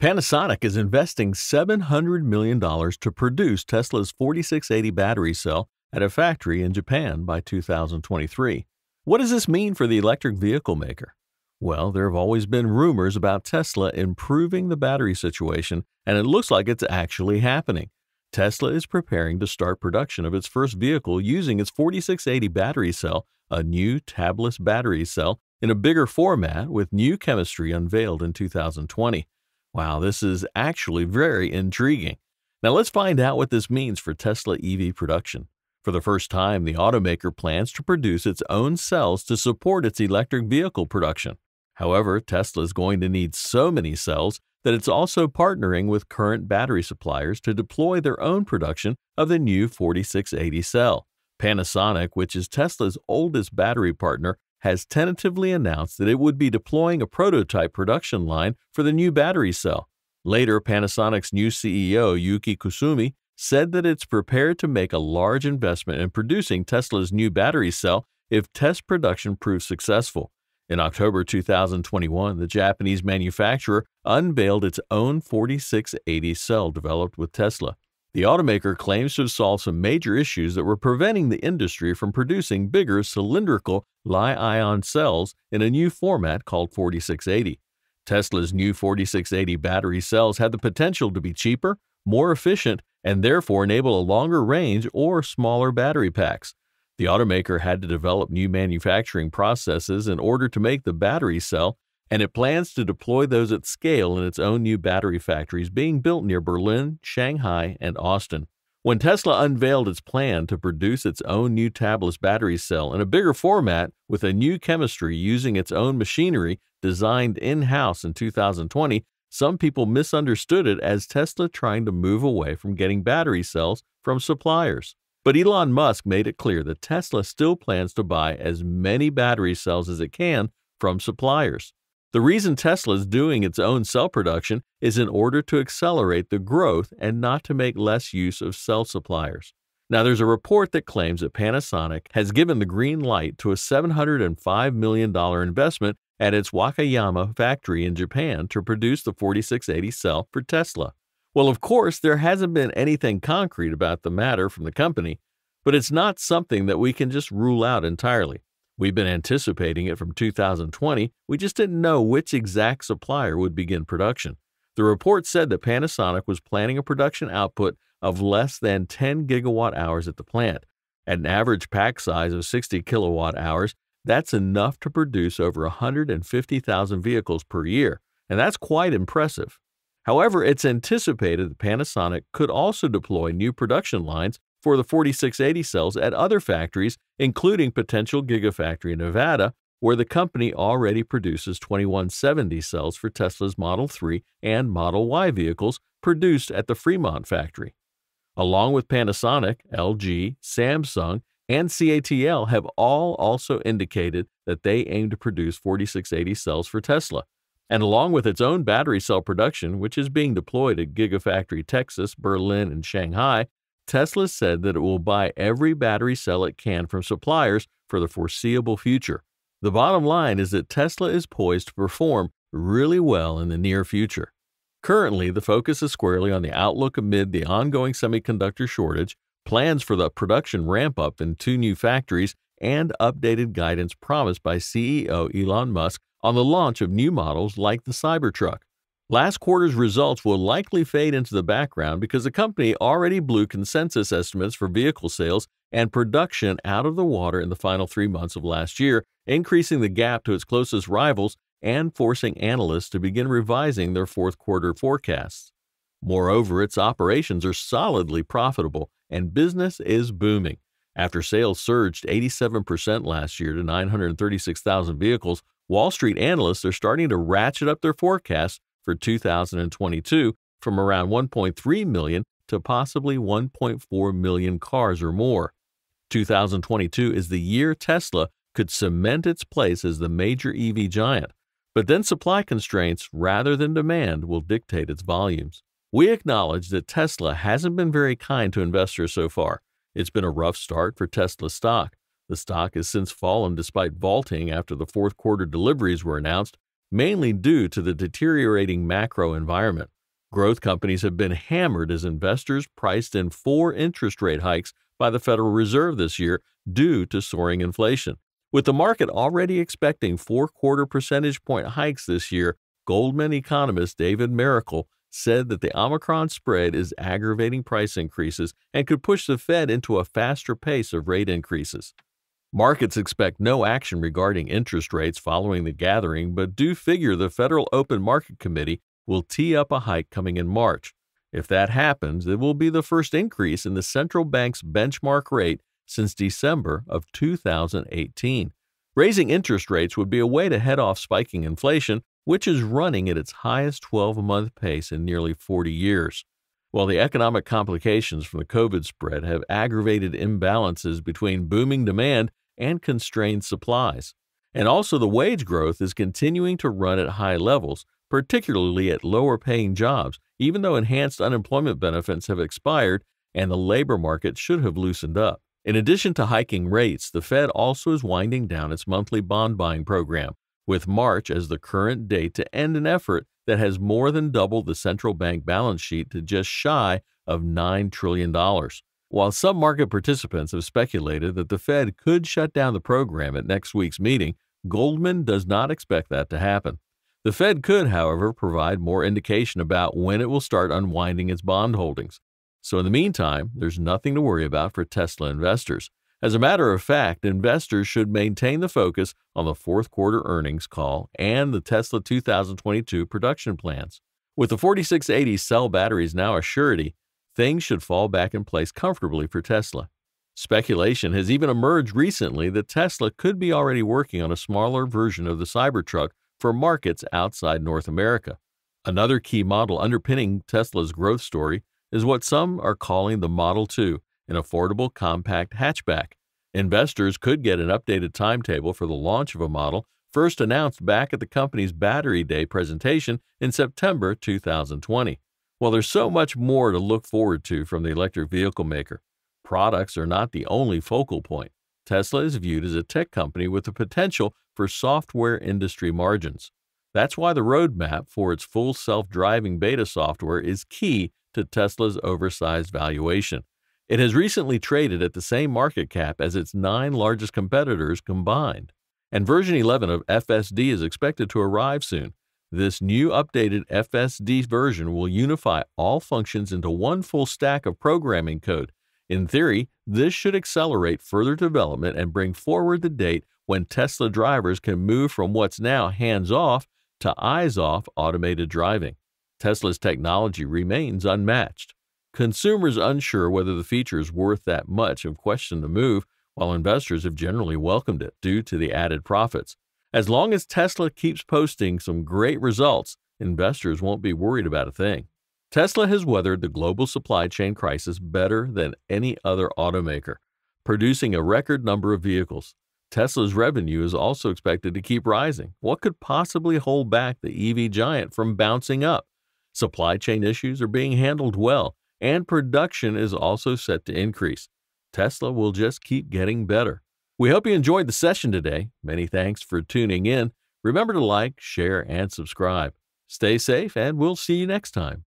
Panasonic is investing $700 million to produce Tesla's 4680 battery cell at a factory in Japan by 2023. What does this mean for the electric vehicle maker? Well, there have always been rumors about Tesla improving the battery situation, and it looks like it's actually happening. Tesla is preparing to start production of its first vehicle using its 4680 battery cell, a new tabless battery cell in a bigger format with new chemistry unveiled in 2020. Wow, this is actually very intriguing. Now let's find out what this means for Tesla EV production. For the first time, the automaker plans to produce its own cells to support its electric vehicle production. However, Tesla is going to need so many cells that it's also partnering with current battery suppliers to deploy their own production of the new 4680 cell. Panasonic, which is Tesla's oldest battery partner, has tentatively announced that it would be deploying a prototype production line for the new battery cell. Later, Panasonic's new CEO, Yuki Kusumi, said that it's prepared to make a large investment in producing Tesla's new battery cell if test production proves successful. In October 2021, the Japanese manufacturer unveiled its own 4680 cell developed with Tesla. The automaker claims to have solved some major issues that were preventing the industry from producing bigger cylindrical Li-ion cells in a new format called 4680. Tesla's new 4680 battery cells had the potential to be cheaper, more efficient, and therefore enable a longer range or smaller battery packs. The automaker had to develop new manufacturing processes in order to make the battery cell and it plans to deploy those at scale in its own new battery factories being built near Berlin, Shanghai, and Austin. When Tesla unveiled its plan to produce its own new tabless battery cell in a bigger format with a new chemistry using its own machinery designed in house in 2020, some people misunderstood it as Tesla trying to move away from getting battery cells from suppliers. But Elon Musk made it clear that Tesla still plans to buy as many battery cells as it can from suppliers. The reason Tesla is doing its own cell production is in order to accelerate the growth and not to make less use of cell suppliers. Now, there's a report that claims that Panasonic has given the green light to a $705 million investment at its Wakayama factory in Japan to produce the 4680 cell for Tesla. Well, of course, there hasn't been anything concrete about the matter from the company, but it's not something that we can just rule out entirely. We've been anticipating it from 2020, we just didn't know which exact supplier would begin production. The report said that Panasonic was planning a production output of less than 10 gigawatt hours at the plant. At an average pack size of 60 kilowatt hours, that's enough to produce over 150,000 vehicles per year, and that's quite impressive. However, it's anticipated that Panasonic could also deploy new production lines for the 4680 cells at other factories, including potential Gigafactory Nevada, where the company already produces 2170 cells for Tesla's Model 3 and Model Y vehicles produced at the Fremont factory. Along with Panasonic, LG, Samsung, and CATL have all also indicated that they aim to produce 4680 cells for Tesla. And along with its own battery cell production, which is being deployed at Gigafactory Texas, Berlin, and Shanghai, Tesla said that it will buy every battery cell it can from suppliers for the foreseeable future. The bottom line is that Tesla is poised to perform really well in the near future. Currently, the focus is squarely on the outlook amid the ongoing semiconductor shortage, plans for the production ramp up in two new factories, and updated guidance promised by CEO Elon Musk on the launch of new models like the Cybertruck. Last quarter's results will likely fade into the background because the company already blew consensus estimates for vehicle sales and production out of the water in the final three months of last year, increasing the gap to its closest rivals and forcing analysts to begin revising their fourth quarter forecasts. Moreover, its operations are solidly profitable and business is booming. After sales surged 87% last year to 936,000 vehicles, Wall Street analysts are starting to ratchet up their forecasts for 2022 from around 1.3 million to possibly 1.4 million cars or more. 2022 is the year Tesla could cement its place as the major EV giant, but then supply constraints rather than demand will dictate its volumes. We acknowledge that Tesla hasn't been very kind to investors so far. It's been a rough start for Tesla stock. The stock has since fallen despite vaulting after the fourth quarter deliveries were announced mainly due to the deteriorating macro environment. Growth companies have been hammered as investors priced in four interest rate hikes by the Federal Reserve this year due to soaring inflation. With the market already expecting four quarter percentage point hikes this year, Goldman economist David Mericle said that the Omicron spread is aggravating price increases and could push the Fed into a faster pace of rate increases. Markets expect no action regarding interest rates following the gathering, but do figure the Federal Open Market Committee will tee up a hike coming in March. If that happens, it will be the first increase in the central bank's benchmark rate since December of 2018. Raising interest rates would be a way to head off spiking inflation, which is running at its highest 12 month pace in nearly 40 years. While the economic complications from the COVID spread have aggravated imbalances between booming demand and constrained supplies. And also, the wage growth is continuing to run at high levels, particularly at lower paying jobs, even though enhanced unemployment benefits have expired and the labor market should have loosened up. In addition to hiking rates, the Fed also is winding down its monthly bond buying program, with March as the current date to end an effort that has more than doubled the central bank balance sheet to just shy of $9 trillion. While some market participants have speculated that the Fed could shut down the program at next week's meeting, Goldman does not expect that to happen. The Fed could, however, provide more indication about when it will start unwinding its bond holdings. So, in the meantime, there's nothing to worry about for Tesla investors. As a matter of fact, investors should maintain the focus on the fourth quarter earnings call and the Tesla 2022 production plans. With the 4680 cell batteries now a surety, things should fall back in place comfortably for Tesla. Speculation has even emerged recently that Tesla could be already working on a smaller version of the Cybertruck for markets outside North America. Another key model underpinning Tesla's growth story is what some are calling the Model 2, an affordable compact hatchback. Investors could get an updated timetable for the launch of a model first announced back at the company's Battery Day presentation in September 2020. While there's so much more to look forward to from the electric vehicle maker, products are not the only focal point. Tesla is viewed as a tech company with the potential for software industry margins. That's why the roadmap for its full self driving beta software is key to Tesla's oversized valuation. It has recently traded at the same market cap as its nine largest competitors combined. And version 11 of FSD is expected to arrive soon. This new updated FSD version will unify all functions into one full stack of programming code. In theory, this should accelerate further development and bring forward the date when Tesla drivers can move from what's now hands off to eyes off automated driving. Tesla's technology remains unmatched. Consumers unsure whether the feature is worth that much have questioned the move, while investors have generally welcomed it due to the added profits. As long as Tesla keeps posting some great results, investors won't be worried about a thing. Tesla has weathered the global supply chain crisis better than any other automaker, producing a record number of vehicles. Tesla's revenue is also expected to keep rising. What could possibly hold back the EV giant from bouncing up? Supply chain issues are being handled well, and production is also set to increase. Tesla will just keep getting better. We hope you enjoyed the session today. Many thanks for tuning in. Remember to like, share, and subscribe. Stay safe, and we'll see you next time.